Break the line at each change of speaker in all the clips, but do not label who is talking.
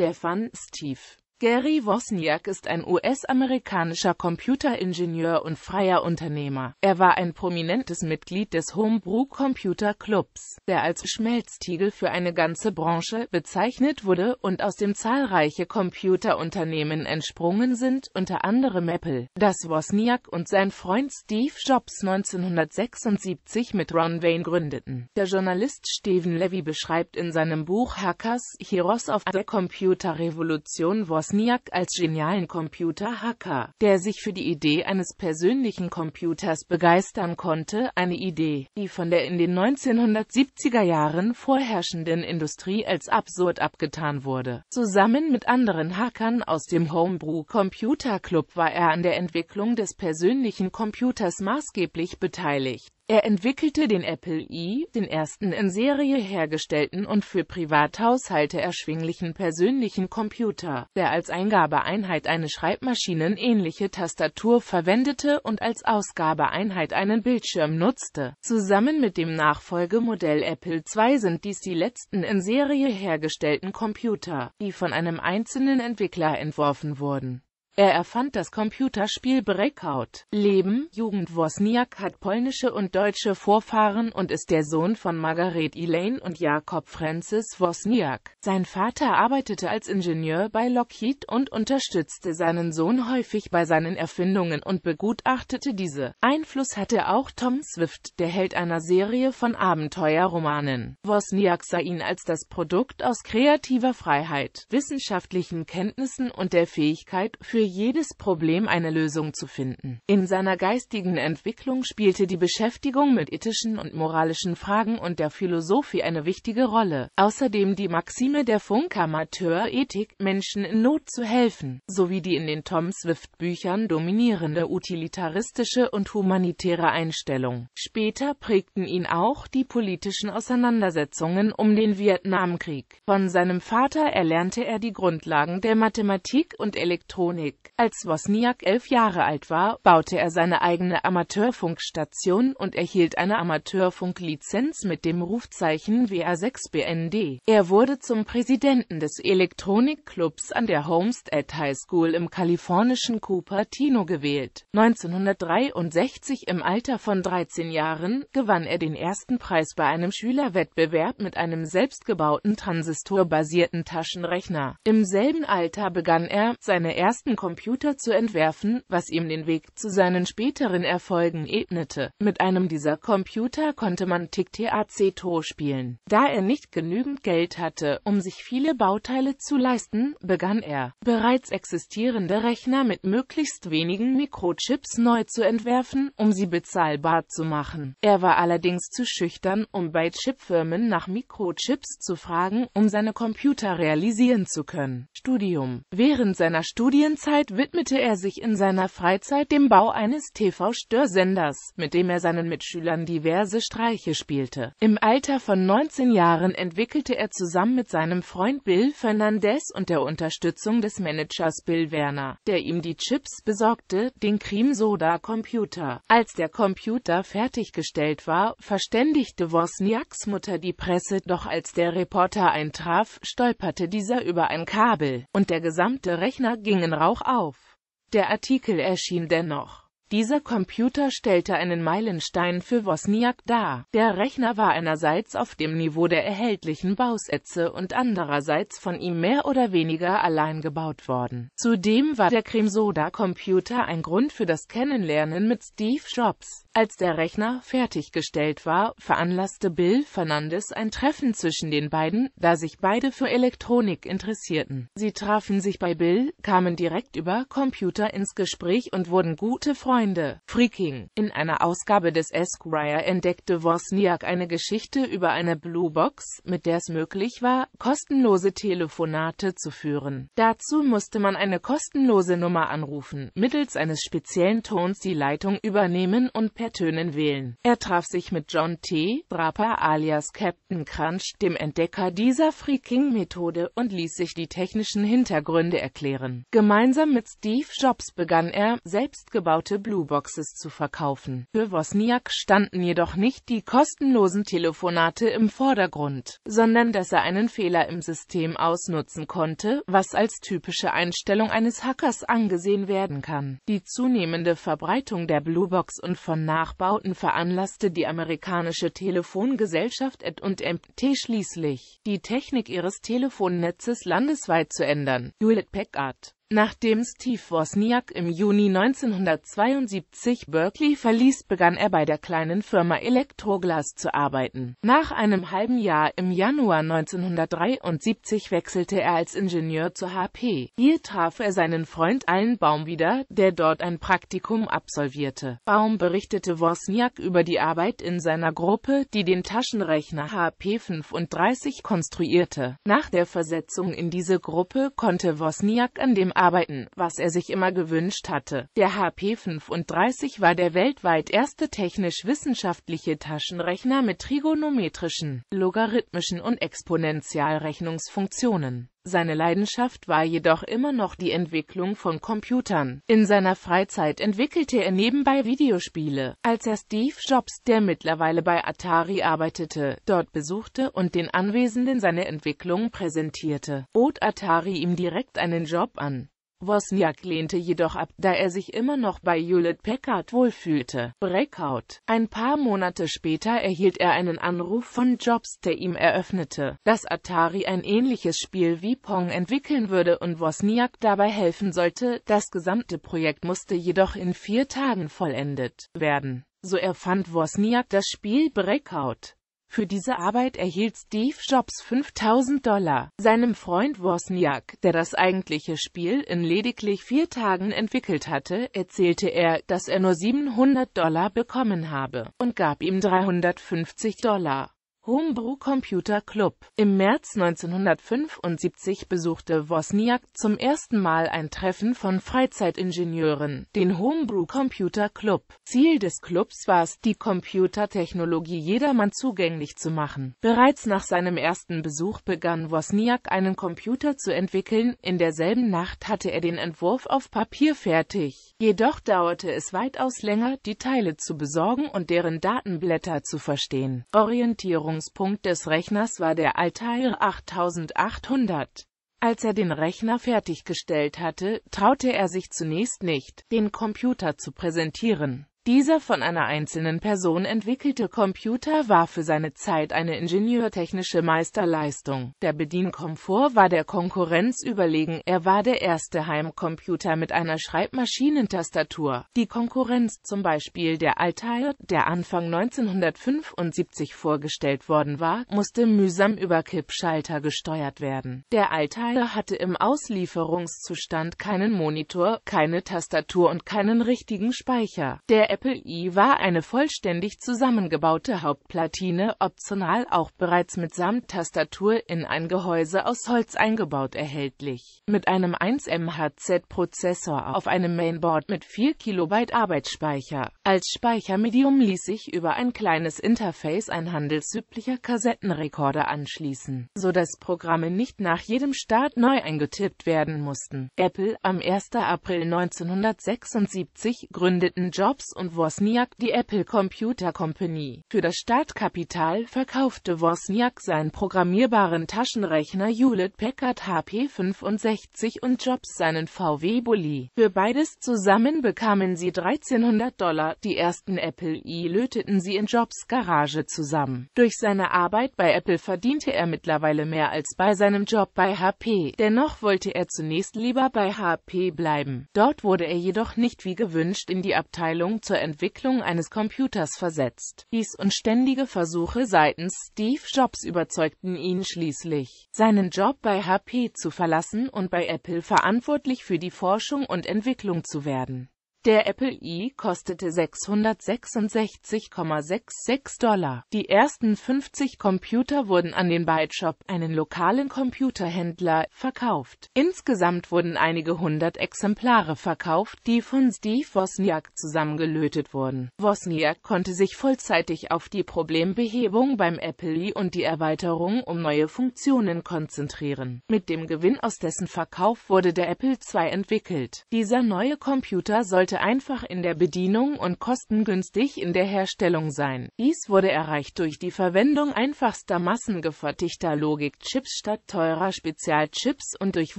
Stefan Steve Gary Wozniak ist ein US-amerikanischer Computeringenieur und freier Unternehmer. Er war ein prominentes Mitglied des Homebrew Computer Clubs, der als Schmelztiegel für eine ganze Branche bezeichnet wurde und aus dem zahlreiche Computerunternehmen entsprungen sind, unter anderem Apple, das Wozniak und sein Freund Steve Jobs 1976 mit Ron Wayne gründeten. Der Journalist Steven Levy beschreibt in seinem Buch Hackers, Heroes of the Computer Revolution Wozniak Wozniak als genialen Computerhacker, der sich für die Idee eines persönlichen Computers begeistern konnte, eine Idee, die von der in den 1970er Jahren vorherrschenden Industrie als absurd abgetan wurde. Zusammen mit anderen Hackern aus dem Homebrew Computer Club war er an der Entwicklung des persönlichen Computers maßgeblich beteiligt. Er entwickelte den Apple I, den ersten in Serie hergestellten und für Privathaushalte erschwinglichen persönlichen Computer, der als Eingabeeinheit eine schreibmaschinenähnliche Tastatur verwendete und als Ausgabeeinheit einen Bildschirm nutzte. Zusammen mit dem Nachfolgemodell Apple II sind dies die letzten in Serie hergestellten Computer, die von einem einzelnen Entwickler entworfen wurden er erfand das Computerspiel Breakout. Leben Jugend Wozniak hat polnische und deutsche Vorfahren und ist der Sohn von Margaret Elaine und Jakob Francis Wozniak. Sein Vater arbeitete als Ingenieur bei Lockheed und unterstützte seinen Sohn häufig bei seinen Erfindungen und begutachtete diese. Einfluss hatte auch Tom Swift, der Held einer Serie von Abenteuerromanen. Wozniak sah ihn als das Produkt aus kreativer Freiheit, wissenschaftlichen Kenntnissen und der Fähigkeit, für für jedes Problem eine Lösung zu finden. In seiner geistigen Entwicklung spielte die Beschäftigung mit ethischen und moralischen Fragen und der Philosophie eine wichtige Rolle. Außerdem die Maxime der Funkamateur-Ethik, Menschen in Not zu helfen, sowie die in den Tom Swift-Büchern dominierende utilitaristische und humanitäre Einstellung. Später prägten ihn auch die politischen Auseinandersetzungen um den Vietnamkrieg. Von seinem Vater erlernte er die Grundlagen der Mathematik und Elektronik Technik. Als Wozniak elf Jahre alt war, baute er seine eigene Amateurfunkstation und erhielt eine Amateurfunklizenz mit dem Rufzeichen WA6BND. Er wurde zum Präsidenten des Elektronikclubs an der Homestead High School im kalifornischen Cupertino gewählt. 1963 im Alter von 13 Jahren gewann er den ersten Preis bei einem Schülerwettbewerb mit einem selbstgebauten transistorbasierten Taschenrechner. Im selben Alter begann er, seine ersten Computer zu entwerfen, was ihm den Weg zu seinen späteren Erfolgen ebnete. Mit einem dieser Computer konnte man Tic-Tac-Toe spielen. Da er nicht genügend Geld hatte, um sich viele Bauteile zu leisten, begann er, bereits existierende Rechner mit möglichst wenigen Mikrochips neu zu entwerfen, um sie bezahlbar zu machen. Er war allerdings zu schüchtern, um bei Chipfirmen nach Mikrochips zu fragen, um seine Computer realisieren zu können. Studium Während seiner Studienzeit Zeit widmete er sich in seiner Freizeit dem Bau eines TV-Störsenders, mit dem er seinen Mitschülern diverse Streiche spielte. Im Alter von 19 Jahren entwickelte er zusammen mit seinem Freund Bill Fernandez und der Unterstützung des Managers Bill Werner, der ihm die Chips besorgte, den Cream Soda Computer. Als der Computer fertiggestellt war, verständigte Wozniaks Mutter die Presse, doch als der Reporter eintraf, stolperte dieser über ein Kabel, und der gesamte Rechner ging in Rauch auf. Der Artikel erschien dennoch. Dieser Computer stellte einen Meilenstein für Wozniak dar. Der Rechner war einerseits auf dem Niveau der erhältlichen Bausätze und andererseits von ihm mehr oder weniger allein gebaut worden. Zudem war der Cream-Soda-Computer ein Grund für das Kennenlernen mit Steve Jobs. Als der Rechner fertiggestellt war, veranlasste Bill Fernandes ein Treffen zwischen den beiden, da sich beide für Elektronik interessierten. Sie trafen sich bei Bill, kamen direkt über Computer ins Gespräch und wurden gute Freunde. Freaking! In einer Ausgabe des Esquire entdeckte Wozniak eine Geschichte über eine Blue Box, mit der es möglich war, kostenlose Telefonate zu führen. Dazu musste man eine kostenlose Nummer anrufen, mittels eines speziellen Tons die Leitung übernehmen und per Tönen wählen. Er traf sich mit John T. Draper alias Captain Crunch, dem Entdecker dieser Freaking-Methode, und ließ sich die technischen Hintergründe erklären. Gemeinsam mit Steve Jobs begann er, selbstgebaute Blueboxes zu verkaufen. Für Wozniak standen jedoch nicht die kostenlosen Telefonate im Vordergrund, sondern dass er einen Fehler im System ausnutzen konnte, was als typische Einstellung eines Hackers angesehen werden kann. Die zunehmende Verbreitung der Bluebox und von Nachbauten veranlasste die amerikanische Telefongesellschaft AT&T schließlich, die Technik ihres Telefonnetzes landesweit zu ändern. Hewlett-Packard Nachdem Steve Wozniak im Juni 1972 Berkeley verließ, begann er bei der kleinen Firma Electroglass zu arbeiten. Nach einem halben Jahr im Januar 1973 wechselte er als Ingenieur zu HP. Hier traf er seinen Freund Allen Baum wieder, der dort ein Praktikum absolvierte. Baum berichtete Wozniak über die Arbeit in seiner Gruppe, die den Taschenrechner HP 35 konstruierte. Nach der Versetzung in diese Gruppe konnte Wozniak an dem arbeiten, was er sich immer gewünscht hatte. Der HP 35 war der weltweit erste technisch-wissenschaftliche Taschenrechner mit trigonometrischen, logarithmischen und Exponentialrechnungsfunktionen. Seine Leidenschaft war jedoch immer noch die Entwicklung von Computern. In seiner Freizeit entwickelte er nebenbei Videospiele. Als er Steve Jobs, der mittlerweile bei Atari arbeitete, dort besuchte und den Anwesenden seine Entwicklung präsentierte, bot Atari ihm direkt einen Job an. Wozniak lehnte jedoch ab, da er sich immer noch bei Hewlett-Packard wohlfühlte. Breakout Ein paar Monate später erhielt er einen Anruf von Jobs, der ihm eröffnete, dass Atari ein ähnliches Spiel wie Pong entwickeln würde und Wozniak dabei helfen sollte, das gesamte Projekt musste jedoch in vier Tagen vollendet werden. So erfand Wozniak das Spiel Breakout. Für diese Arbeit erhielt Steve Jobs 5000 Dollar. Seinem Freund Wozniak, der das eigentliche Spiel in lediglich vier Tagen entwickelt hatte, erzählte er, dass er nur 700 Dollar bekommen habe, und gab ihm 350 Dollar. Homebrew Computer Club. Im März 1975 besuchte Wozniak zum ersten Mal ein Treffen von Freizeitingenieuren, den Homebrew Computer Club. Ziel des Clubs war es, die Computertechnologie jedermann zugänglich zu machen. Bereits nach seinem ersten Besuch begann Wozniak einen Computer zu entwickeln, in derselben Nacht hatte er den Entwurf auf Papier fertig. Jedoch dauerte es weitaus länger, die Teile zu besorgen und deren Datenblätter zu verstehen. Orientierung Ausgangspunkt des Rechners war der Altair 8800. Als er den Rechner fertiggestellt hatte, traute er sich zunächst nicht, den Computer zu präsentieren. Dieser von einer einzelnen Person entwickelte Computer war für seine Zeit eine ingenieurtechnische Meisterleistung. Der Bedienkomfort war der Konkurrenz überlegen, er war der erste Heimcomputer mit einer Schreibmaschinentastatur. Die Konkurrenz, zum Beispiel der Altair, der Anfang 1975 vorgestellt worden war, musste mühsam über Kippschalter gesteuert werden. Der Altair hatte im Auslieferungszustand keinen Monitor, keine Tastatur und keinen richtigen Speicher. Der Apple I war eine vollständig zusammengebaute Hauptplatine, optional auch bereits mit Samt-Tastatur in ein Gehäuse aus Holz eingebaut erhältlich. Mit einem 1MHz-Prozessor auf einem Mainboard mit 4 KB Arbeitsspeicher. Als Speichermedium ließ sich über ein kleines Interface ein handelsüblicher Kassettenrekorder anschließen, so dass Programme nicht nach jedem Start neu eingetippt werden mussten. Apple am 1. April 1976 gründeten Jobs und Wozniak die Apple Computer Company. Für das Startkapital verkaufte Wozniak seinen programmierbaren Taschenrechner Hewlett-Packard HP 65 und Jobs seinen VW Bulli. Für beides zusammen bekamen sie 1300 Dollar. Die ersten Apple I löteten sie in Jobs Garage zusammen. Durch seine Arbeit bei Apple verdiente er mittlerweile mehr als bei seinem Job bei HP. Dennoch wollte er zunächst lieber bei HP bleiben. Dort wurde er jedoch nicht wie gewünscht in die Abteilung zur Entwicklung eines Computers versetzt. Dies und ständige Versuche seitens Steve Jobs überzeugten ihn schließlich, seinen Job bei HP zu verlassen und bei Apple verantwortlich für die Forschung und Entwicklung zu werden der Apple I kostete 666,66 Dollar. Die ersten 50 Computer wurden an den Byte Shop, einen lokalen Computerhändler, verkauft. Insgesamt wurden einige hundert Exemplare verkauft, die von Steve Wozniak zusammengelötet wurden. Wozniak konnte sich vollzeitig auf die Problembehebung beim Apple I und die Erweiterung um neue Funktionen konzentrieren. Mit dem Gewinn aus dessen Verkauf wurde der Apple II entwickelt. Dieser neue Computer sollte sollte einfach in der Bedienung und kostengünstig in der Herstellung sein. Dies wurde erreicht durch die Verwendung einfachster massengefertigter Logikchips statt teurer Spezialchips und durch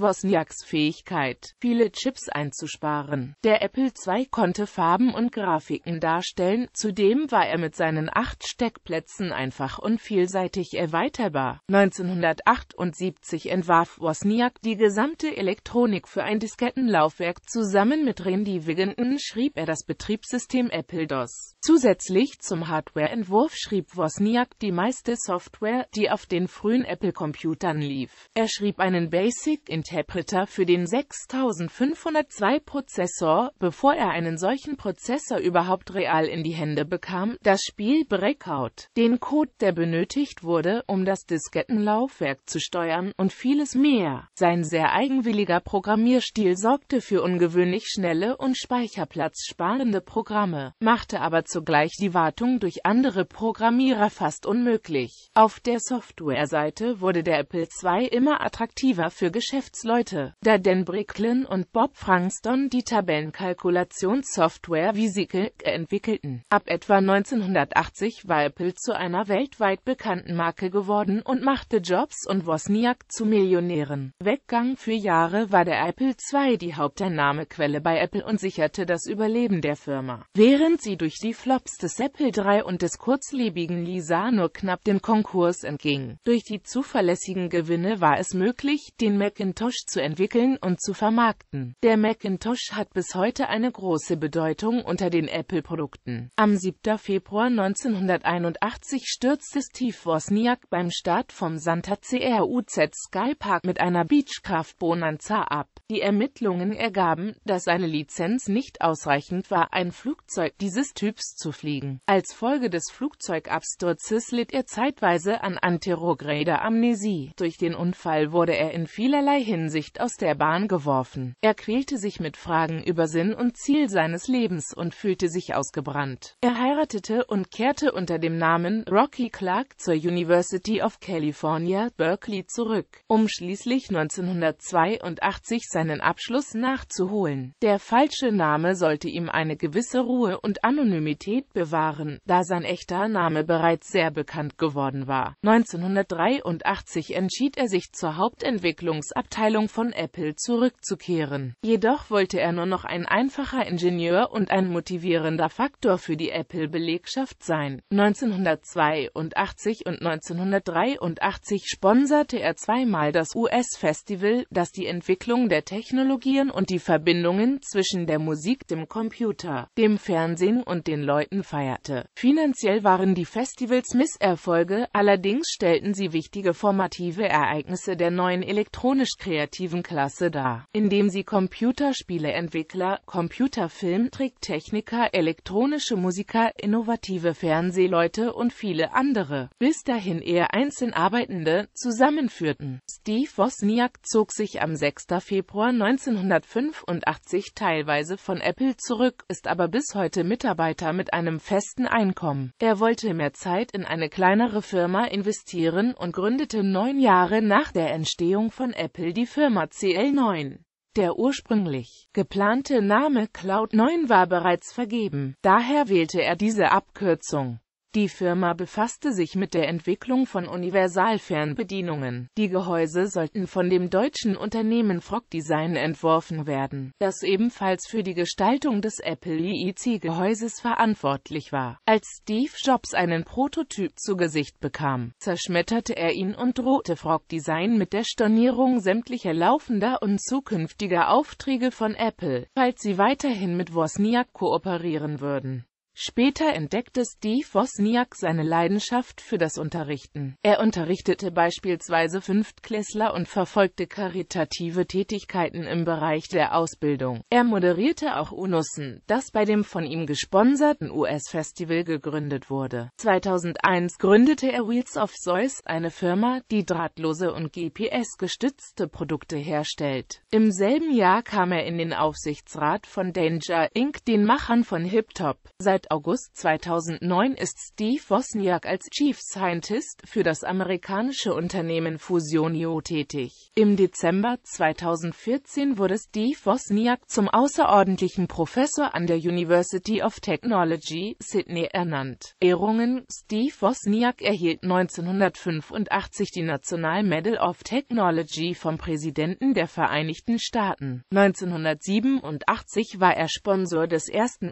Wozniaks Fähigkeit, viele Chips einzusparen. Der Apple II konnte Farben und Grafiken darstellen, zudem war er mit seinen acht Steckplätzen einfach und vielseitig erweiterbar. 1978 entwarf Wozniak die gesamte Elektronik für ein Diskettenlaufwerk. Zusammen mit Randy Wigginton schrieb er das Betriebssystem Apple DOS. Zusätzlich zum Hardware-Entwurf schrieb Wozniak die meiste Software, die auf den frühen Apple-Computern lief. Er schrieb einen Basic Interpreter für den 6502-Prozessor, bevor er einen solchen Prozessor überhaupt real in die Hände bekam, das Spiel Breakout, den Code, der benötigt wurde, um das Diskettenlaufwerk zu steuern, und vieles mehr. Sein sehr eigenwilliger Programmierstil sorgte für ungewöhnlich schnelle und speicherplatzsparende Programme, machte aber zugleich die Wartung durch andere Programmierer fast unmöglich. Auf der Softwareseite wurde der Apple II immer attraktiver für Geschäftsleute, da Dan Bricklin und Bob Frankston die Tabellenkalkulationssoftware Visical entwickelten. Ab etwa 1980 war Apple zu einer weltweit bekannten Marke geworden und machte Jobs und Wozniak zu Millionären. Weggang für Jahre war der Apple II die Haupteinnahmequelle bei Apple und sicherte das Überleben der Firma. Während sie durch die Flops des Apple III und des kurzlebigen Lisa nur knapp dem Konkurs entging. Durch die zuverlässigen Gewinne war es möglich, den Macintosh zu entwickeln und zu vermarkten. Der Macintosh hat bis heute eine große Bedeutung unter den Apple-Produkten. Am 7. Februar 1981 stürzte Steve Wozniak beim Start vom Santa CRUZ Skypark mit einer Beechcraft-Bonanza ab. Die Ermittlungen ergaben, dass seine Lizenz nicht ausreichend war, ein Flugzeug dieses Typs zu fliegen. Als Folge des Flugzeugabsturzes litt er zeitweise an anterograder Amnesie. Durch den Unfall wurde er in vielerlei Hinsicht aus der Bahn geworfen. Er quälte sich mit Fragen über Sinn und Ziel seines Lebens und fühlte sich ausgebrannt. Er heiratete und kehrte unter dem Namen Rocky Clark zur University of California, Berkeley zurück, um schließlich 1982 seinen Abschluss nachzuholen. Der falsche Name sollte ihm eine gewisse Ruhe und Anonymität bewahren, da sein echter Name bereits sehr bekannt geworden war. 1983 entschied er sich zur Hauptentwicklungsabteilung von Apple zurückzukehren. Jedoch wollte er nur noch ein einfacher Ingenieur und ein motivierender Faktor für die Apple-Belegschaft sein. 1982 und 1983 sponserte er zweimal das US-Festival, das die Entwicklung der Technologien und die Verbindungen zwischen der Musik, dem Computer, dem Fernsehen und den Leuten feierte. Finanziell waren die Festivals Misserfolge, allerdings stellten sie wichtige formative Ereignisse der neuen elektronisch-kreativen Klasse dar, indem sie Computerspieleentwickler, Computerfilmtricktechniker, elektronische Musiker, innovative Fernsehleute und viele andere, bis dahin eher einzeln Arbeitende, zusammenführten. Steve Wozniak zog sich am 6. Februar 1985 teilweise von Apple zurück, ist aber bis heute Mitarbeiter mit einem festen Einkommen. Er wollte mehr Zeit in eine kleinere Firma investieren und gründete neun Jahre nach der Entstehung von Apple die Firma CL9. Der ursprünglich geplante Name Cloud9 war bereits vergeben, daher wählte er diese Abkürzung. Die Firma befasste sich mit der Entwicklung von Universalfernbedienungen. Die Gehäuse sollten von dem deutschen Unternehmen Frog Design entworfen werden, das ebenfalls für die Gestaltung des Apple IIC-Gehäuses verantwortlich war. Als Steve Jobs einen Prototyp zu Gesicht bekam, zerschmetterte er ihn und drohte Frog Design mit der Stornierung sämtlicher laufender und zukünftiger Aufträge von Apple, falls sie weiterhin mit Wozniak kooperieren würden. Später entdeckte Steve Wozniak seine Leidenschaft für das Unterrichten. Er unterrichtete beispielsweise Fünftklässler und verfolgte karitative Tätigkeiten im Bereich der Ausbildung. Er moderierte auch Unussen, das bei dem von ihm gesponserten US-Festival gegründet wurde. 2001 gründete er Wheels of Zeus, eine Firma, die drahtlose und GPS-gestützte Produkte herstellt. Im selben Jahr kam er in den Aufsichtsrat von Danger Inc., den Machern von Hip Top. Seit Seit August 2009 ist Steve Wozniak als Chief Scientist für das amerikanische Unternehmen Fusionio tätig. Im Dezember 2014 wurde Steve Wozniak zum außerordentlichen Professor an der University of Technology, Sydney ernannt. Ehrungen Steve Wozniak erhielt 1985 die National Medal of Technology vom Präsidenten der Vereinigten Staaten. 1987 war er Sponsor des ersten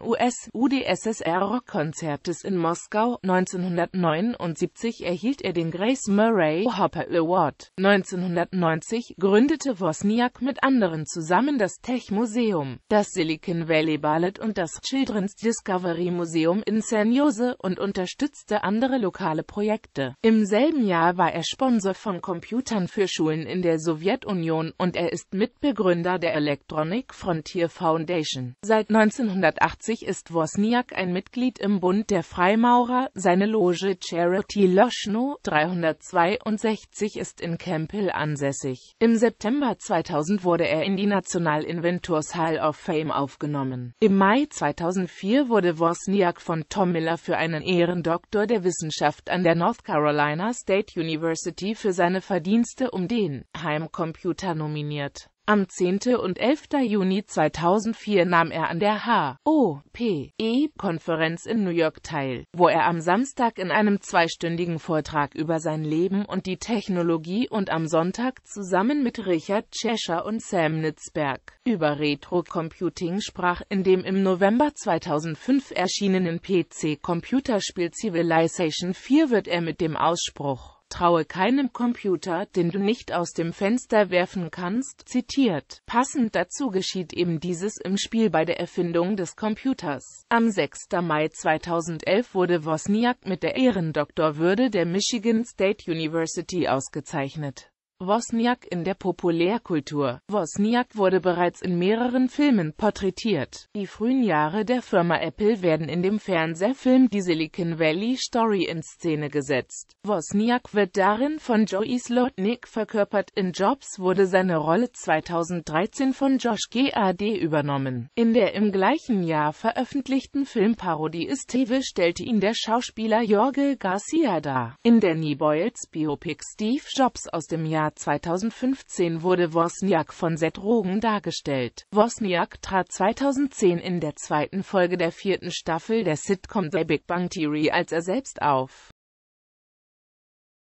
US-UdSSR-Rockkonzertes in Moskau. 1979 erhielt er den Grace Murray Hopper Award. 1990 gründete Wozniak mit anderen zusammen das Tech Museum, das Silicon Valley Ballet und das Children's Discovery Museum in San Jose und unterstützte andere lokale Projekte. Im selben Jahr war er Sponsor von Computern für Schulen in der Sowjetunion und er ist Mitbegründer der Electronic Frontier Foundation. Seit 1980 ist Wozniak ein Mitglied im Bund der Freimaurer, seine Loge Charity Loschno 362 ist in Campbell ansässig. Im September 2000 wurde er in die National Inventors Hall of Fame aufgenommen. Im Mai 2004 wurde Wozniak von Tom Miller für einen Ehrendoktor der Wissenschaft an der North Carolina State University für seine Verdienste um den Heimcomputer nominiert. Am 10. und 11. Juni 2004 nahm er an der HOPE-Konferenz in New York teil, wo er am Samstag in einem zweistündigen Vortrag über sein Leben und die Technologie und am Sonntag zusammen mit Richard Cheshire und Sam Nitzberg über Retro-Computing sprach. In dem im November 2005 erschienenen PC-Computerspiel Civilization 4 wird er mit dem Ausspruch Traue keinem Computer, den du nicht aus dem Fenster werfen kannst, zitiert. Passend dazu geschieht eben dieses im Spiel bei der Erfindung des Computers. Am 6. Mai 2011 wurde Wozniak mit der Ehrendoktorwürde der Michigan State University ausgezeichnet. Wozniak in der Populärkultur Wozniak wurde bereits in mehreren Filmen porträtiert. Die frühen Jahre der Firma Apple werden in dem Fernsehfilm Die Silicon Valley Story in Szene gesetzt. Wozniak wird darin von Joey Slotnick verkörpert. In Jobs wurde seine Rolle 2013 von Josh Gad übernommen. In der im gleichen Jahr veröffentlichten Filmparodie Steve stellte ihn der Schauspieler Jorge Garcia dar. In der Boyles Biopic Steve Jobs aus dem Jahr 2015 wurde Wozniak von Seth Rogen dargestellt. Wozniak trat 2010 in der zweiten Folge der vierten Staffel der Sitcom The Big Bang Theory als er selbst auf